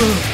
Ooh.